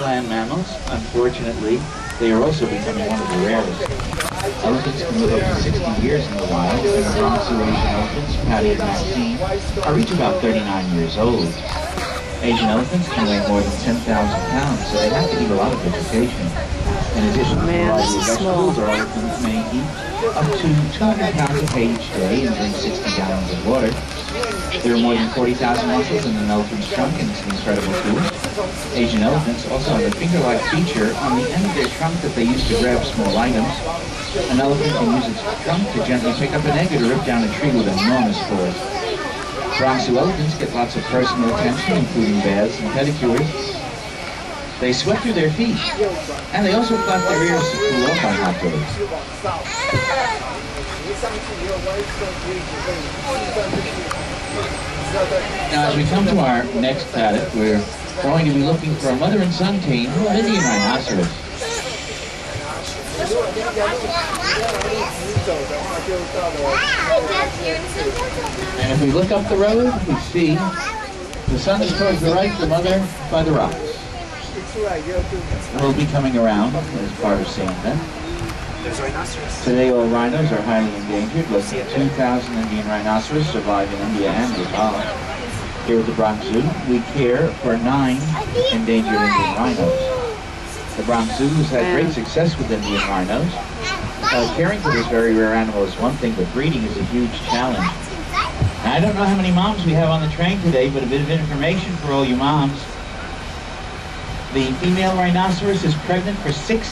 land mammals. Unfortunately, they are also becoming one of the rarest. Elephants can live up to 60 years in the wild, and the Asian elephants, Patty and Maxine, are each about 39 years old. Asian elephants can weigh more than 10,000 pounds, so they have to eat a lot of vegetation. In addition to the Man, variety of this is small. vegetables, our elephants may eat up to 200 pounds of hay each day and drink 60 gallons of water. There are more than 40,000 muscles in an elephant's trunk, and it's an incredible tool. Asian elephants also have a finger-like feature on the end of their trunk that they use to grab small items. An elephant can use its trunk to gently pick up an egg or to rip down a tree with enormous force. Bronx elephants get lots of personal attention, including baths and pedicures. They sweat through their feet, and they also flap their ears to cool off on hot days. Now, as we come to our next paddock, we're going to be looking for a mother and son team of Indian rhinoceros. And if we look up the road, we see the son is towards the right, the mother by the rocks. We'll be coming around as part of seeing them. Today, all rhinos are highly endangered. Less than 2,000 Indian rhinoceros survive in India and Nepal. Here at the Bronx Zoo, we care for nine endangered Indian rhinos. The Bronx Zoo has had great success with Indian rhinos. Uh, caring for this very rare animal is one thing, but breeding is a huge challenge. Now, I don't know how many moms we have on the train today, but a bit of information for all you moms. The female rhinoceros is pregnant for six